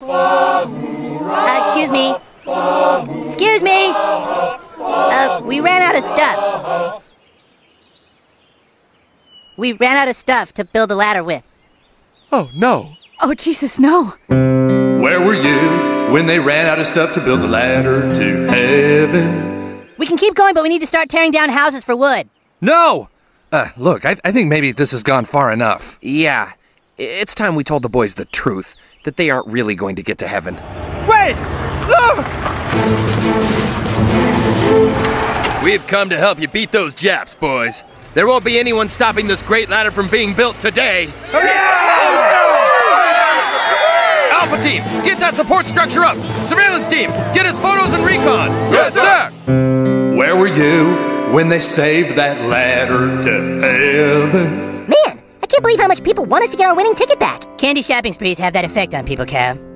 Uh, excuse me. Excuse me. Uh, we ran out of stuff. We ran out of stuff to build a ladder with. Oh, no. Oh, Jesus, no. Where were you when they ran out of stuff to build a ladder to heaven? We can keep going, but we need to start tearing down houses for wood. No! Uh, look, I, I think maybe this has gone far enough. Yeah, it's time we told the boys the truth that they aren't really going to get to heaven. Wait! Look! We've come to help you beat those Japs, boys. There won't be anyone stopping this great ladder from being built today. Alpha team, get that support structure up. Surveillance team, get us photos and recon. Yes, sir. Where were you when they saved that ladder to heaven? Can't believe how much people want us to get our winning ticket back. Candy shopping sprees have that effect on people, Cab.